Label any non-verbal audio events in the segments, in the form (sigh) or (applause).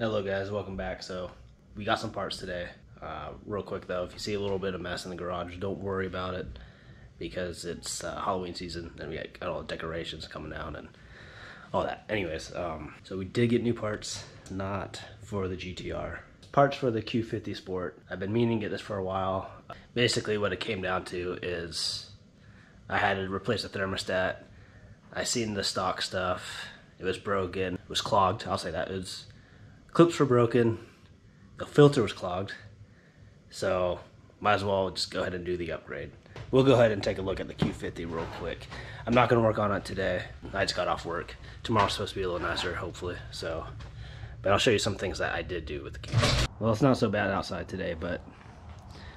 Hello guys, welcome back. So we got some parts today. Uh, real quick though, if you see a little bit of mess in the garage, don't worry about it because it's uh, Halloween season and we got all the decorations coming down and all that. Anyways, um, so we did get new parts, not for the GTR. Parts for the Q50 Sport. I've been meaning to get this for a while. Basically what it came down to is I had to replace the thermostat. I seen the stock stuff. It was broken. It was clogged. I'll say that. It was clips were broken. The filter was clogged. So might as well just go ahead and do the upgrade. We'll go ahead and take a look at the Q50 real quick. I'm not gonna work on it today. I just got off work. Tomorrow's supposed to be a little nicer, hopefully. So, but I'll show you some things that I did do with the Q50. Well, it's not so bad outside today, but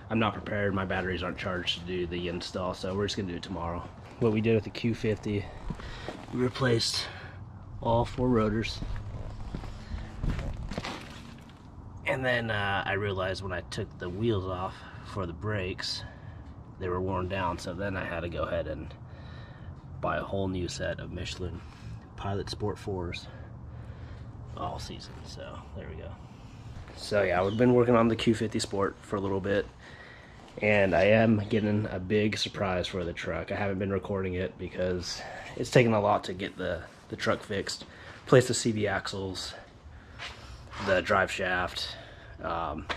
I'm not prepared. My batteries aren't charged to do the install, so we're just gonna do it tomorrow. What we did with the Q50, we replaced all four rotors. And then uh, I realized when I took the wheels off for the brakes, they were worn down. So then I had to go ahead and buy a whole new set of Michelin Pilot Sport 4s all season. So there we go. So yeah, I've been working on the Q50 Sport for a little bit. And I am getting a big surprise for the truck. I haven't been recording it because it's taken a lot to get the, the truck fixed. Place the CV axles, the drive shaft, um,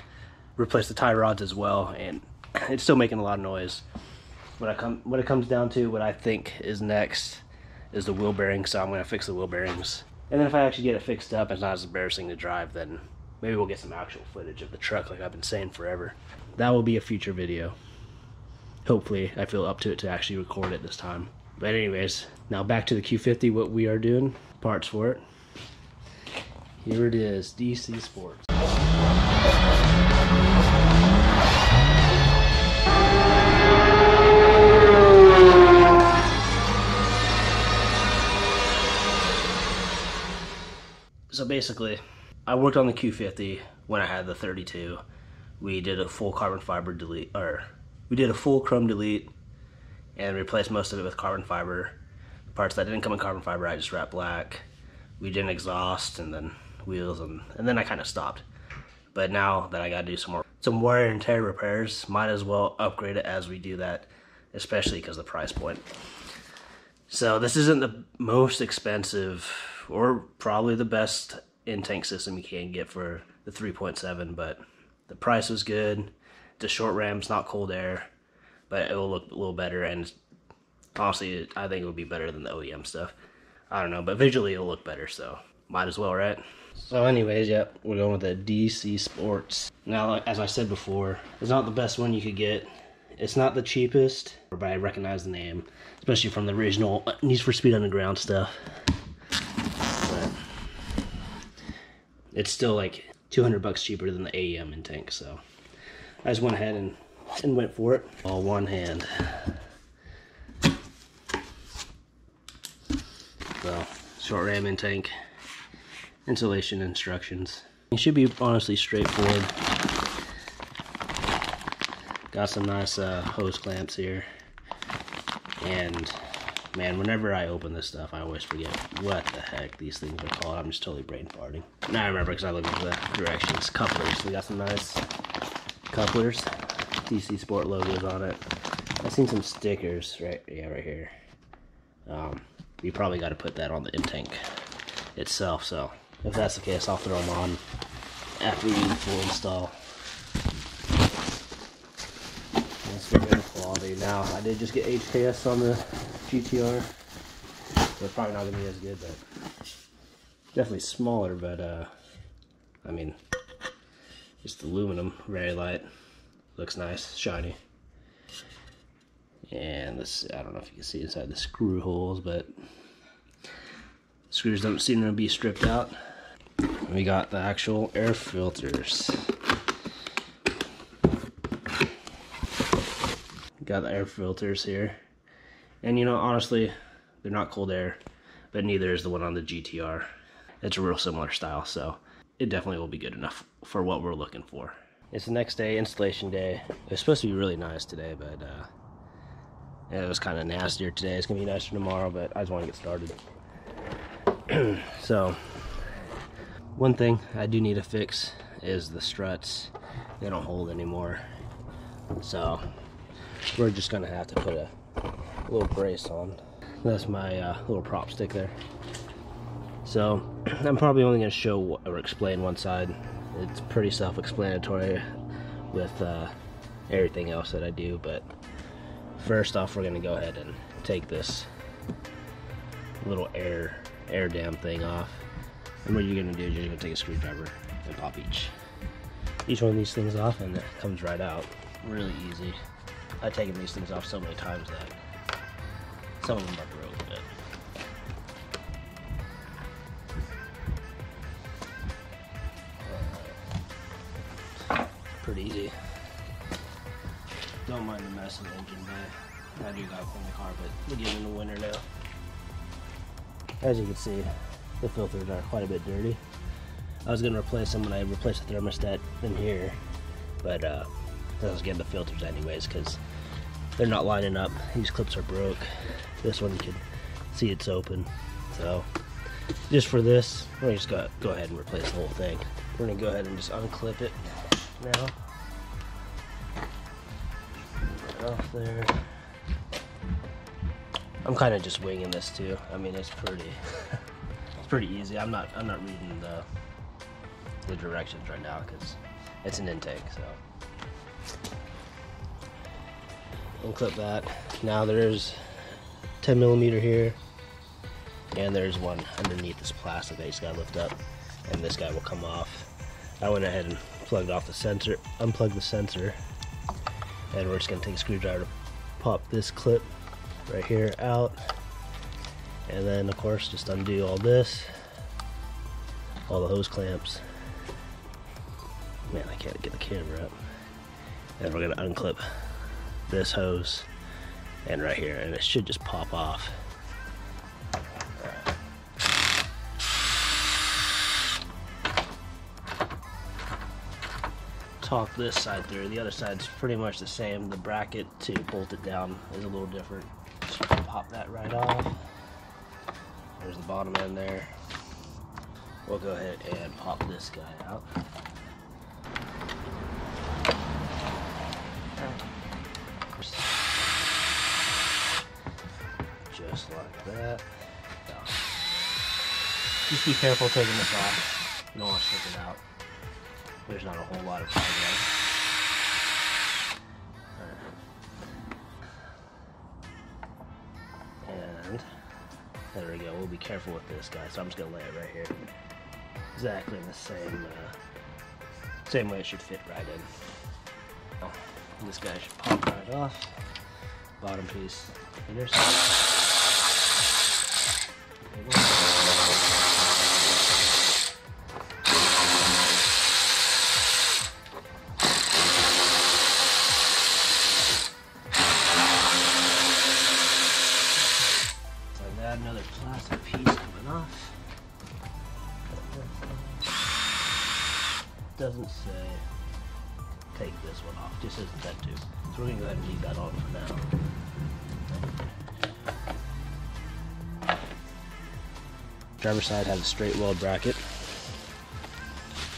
replace the tie rods as well, and (clears throat) it's still making a lot of noise. What I come, what it comes down to, what I think is next, is the wheel bearings. So I'm gonna fix the wheel bearings, and then if I actually get it fixed up, it's not as embarrassing to drive. Then maybe we'll get some actual footage of the truck, like I've been saying forever. That will be a future video. Hopefully, I feel up to it to actually record it this time. But anyways, now back to the Q50. What we are doing, parts for it. Here it is, DC Sports. So basically, I worked on the Q50 when I had the 32. We did a full carbon fiber delete, or we did a full chrome delete and replaced most of it with carbon fiber. The parts that didn't come in carbon fiber, I just wrapped black. We did an exhaust and then wheels, and, and then I kind of stopped. But now that I got to do some more some wear and tear repairs, might as well upgrade it as we do that, especially because the price point. So this isn't the most expensive or probably the best intake system you can get for the 3.7, but the price was good. The short ram's not cold air, but it will look a little better. And honestly, I think it would be better than the OEM stuff. I don't know, but visually it'll look better, so might as well, right? So anyways, yep, we're going with the DC Sports. Now, as I said before, it's not the best one you could get. It's not the cheapest, but I recognize the name, especially from the original Need for Speed Underground stuff. But it's still like 200 bucks cheaper than the AEM intake, so I just went ahead and, and went for it. All one hand. So, short ram intake installation instructions. It should be honestly straightforward. Got some nice uh, hose clamps here. And man, whenever I open this stuff, I always forget what the heck these things are called. I'm just totally brain farting. Now I remember because I looked at the directions. Couplers. We got some nice couplers. DC Sport logos on it. I've seen some stickers right, yeah, right here. Um, you probably got to put that on the intake itself, so if that's the case, I'll throw them on after we the full install. Good quality. Now, I did just get HKS on the GTR. They're probably not to be as good, but definitely smaller, but, uh, I mean, just aluminum, very light. Looks nice, shiny. And this, I don't know if you can see inside the screw holes, but screws don't seem to be stripped out. We got the actual air filters. Got the air filters here. And you know, honestly, they're not cold air, but neither is the one on the GTR. It's a real similar style, so it definitely will be good enough for what we're looking for. It's the next day, installation day. It was supposed to be really nice today, but uh, it was kind of nastier today. It's gonna be nicer tomorrow, but I just want to get started. (clears throat) so, One thing I do need to fix is the struts. They don't hold anymore. So we're just gonna have to put a little brace on. That's my uh, little prop stick there. So (clears throat) I'm probably only gonna show or explain one side. It's pretty self-explanatory with uh, everything else that I do, but first off, we're gonna go ahead and take this little air air dam thing off. And what you're gonna do is you're gonna take a screwdriver and pop each each one of these things off, and it comes right out. Really easy. I've taken these things off so many times that some of them are broke, but pretty easy. Don't mind the mess in the engine bay. I do got clean the car, but we're getting in the winter now. As you can see, the filters are quite a bit dirty. I was gonna replace them when I replaced the thermostat in here, but uh, I was getting the filters anyways because they're not lining up. These clips are broke. This one you can see it's open. So just for this, we're just gonna go ahead and replace the whole thing. We're gonna go ahead and just unclip it now. Off there. I'm kind of just winging this too. I mean, it's pretty, (laughs) it's pretty easy. I'm not, I'm not reading the, the directions right now because it's an intake. So, unclip that. Now there's 10 millimeter here, and there's one underneath this plastic that you just gotta lift up, and this guy will come off. I went ahead and plugged off the sensor, unplugged the sensor, and we're just gonna take a screwdriver to pop this clip right here out and then of course just undo all this all the hose clamps man I can't get the camera up and we're gonna unclip this hose and right here and it should just pop off talk this side through the other side's pretty much the same the bracket to bolt it down is a little different pop that right off. There's the bottom end there. We'll go ahead and pop this guy out. Just like. (sighs) Just be careful taking this off. You don't want to slip it out. There's not a whole lot of progress. And there we go. We'll be careful with this guy. So I'm just gonna lay it right here. Exactly in the same uh, same way it should fit right in. Oh, this guy should pop right off. Bottom piece. (sighs) Doesn't say take this one off. Just says that too. So we're gonna go ahead and leave that on for now. Driver side has a straight weld bracket,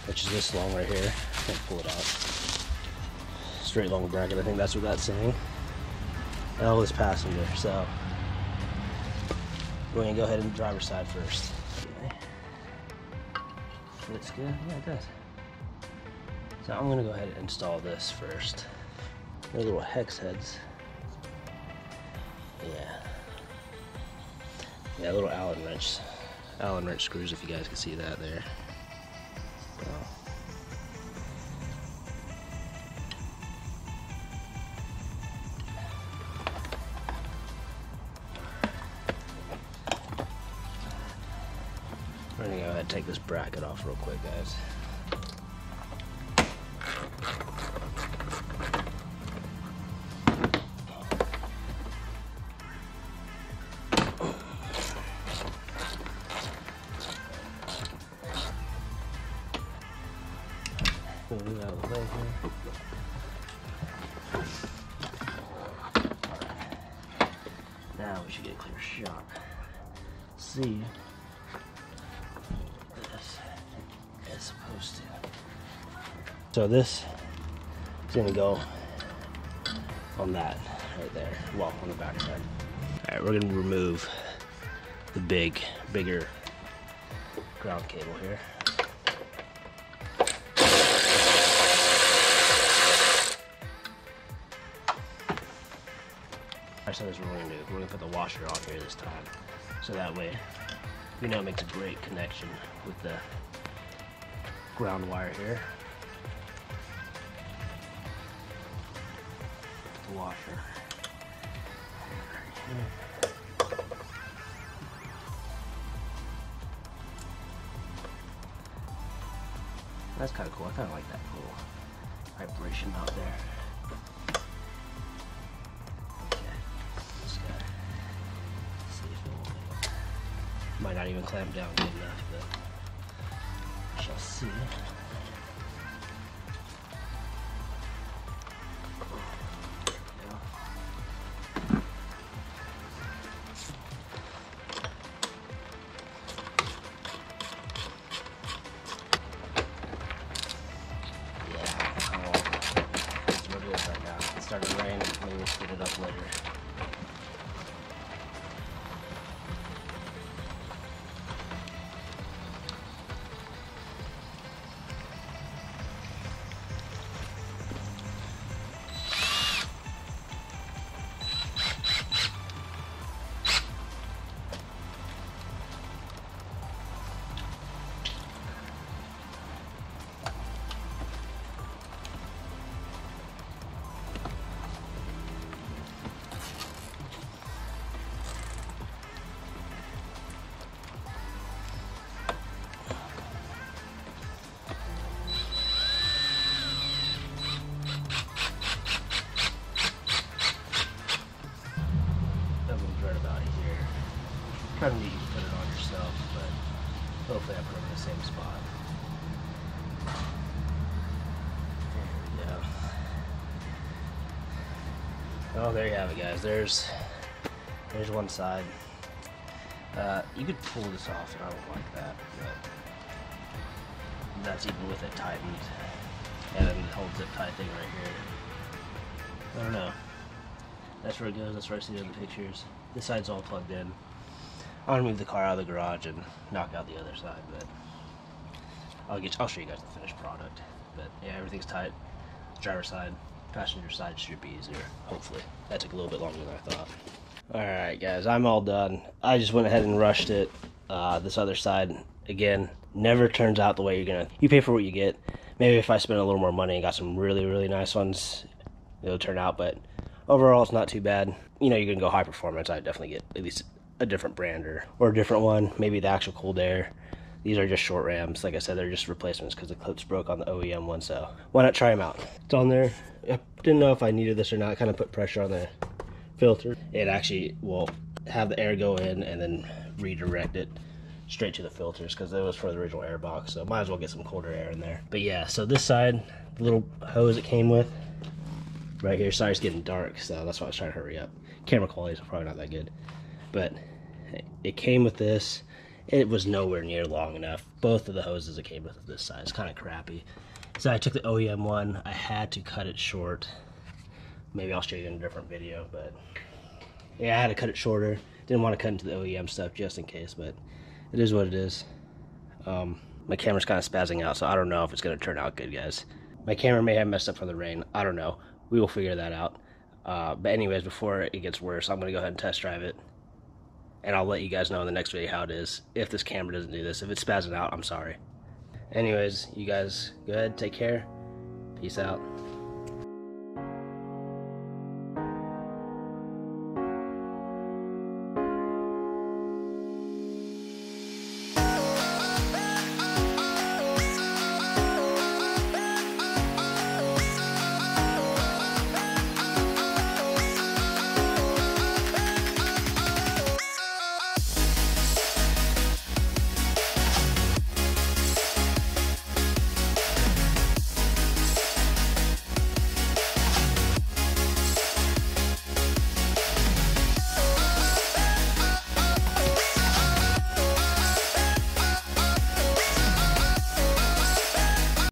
which is this long right here. Can't pull it off. Straight long bracket, I think that's what that's saying. L is passenger, so we're gonna go ahead and driver side first. Okay. Fits good? Yeah, it does. So I'm gonna go ahead and install this first. They're little hex heads. Yeah. Yeah, little Allen wrench. Allen wrench screws if you guys can see that there. Gonna go ahead and take this bracket off real quick, guys. move out of the way here. Now we should get a clear shot. See this. supposed to. So this is gonna go on that right there, well, on the back side. All right, we're gonna remove the big, bigger ground cable here. So that's what we're gonna do. We're gonna put the washer on here this time. So that way, we know it makes a great connection with the ground wire here. The washer. That's kind of cool. I kind of like that little vibration out there. Okay. Might not even clamp down good enough, but shall see. Yeah. Oh, that's what it is right now. It started raining, maybe we'll speed it up later. Hopefully I put them in the same spot. There we go. Oh, there you have it, guys. There's there's one side. Uh, you could pull this off, and I don't like that, but that's even with it tightened. And then the whole zip tie thing right here. I don't know. That's where it goes. That's where I see it the pictures. This side's all plugged in. I'll move the car out of the garage and knock out the other side, but I'll get. I'll show you guys the finished product. But yeah, everything's tight. Driver side, passenger side should be easier. Hopefully, that took a little bit longer than I thought. All right, guys, I'm all done. I just went ahead and rushed it. Uh, this other side, again, never turns out the way you're gonna. You pay for what you get. Maybe if I spend a little more money and got some really, really nice ones, it'll turn out. But overall, it's not too bad. You know, you're gonna go high performance. I'd definitely get at least a different brand or, or a different one. Maybe the actual Cold Air. These are just short rams. Like I said, they're just replacements because the clips broke on the OEM one. So why not try them out? It's on there. I didn't know if I needed this or not. Kind of put pressure on the filter. It actually will have the air go in and then redirect it straight to the filters because it was for the original air box. So might as well get some colder air in there. But yeah, so this side, the little hose it came with, right here. Sorry, it's getting dark, so that's why I was trying to hurry up. Camera quality is probably not that good, but it came with this. It was nowhere near long enough. Both of the hoses it came with this size, kind of crappy. So I took the OEM one. I had to cut it short. Maybe I'll show you in a different video, but yeah, I had to cut it shorter. Didn't want to cut into the OEM stuff just in case, but it is what it is. Um, my camera's kind of spazzing out, so I don't know if it's going to turn out good, guys. My camera may have messed up from the rain. I don't know. We will figure that out. Uh, but anyways, before it gets worse, I'm going to go ahead and test drive it. And I'll let you guys know in the next video how it is. If this camera doesn't do this. If it's spazzing out, I'm sorry. Anyways, you guys go ahead, take care. Peace out.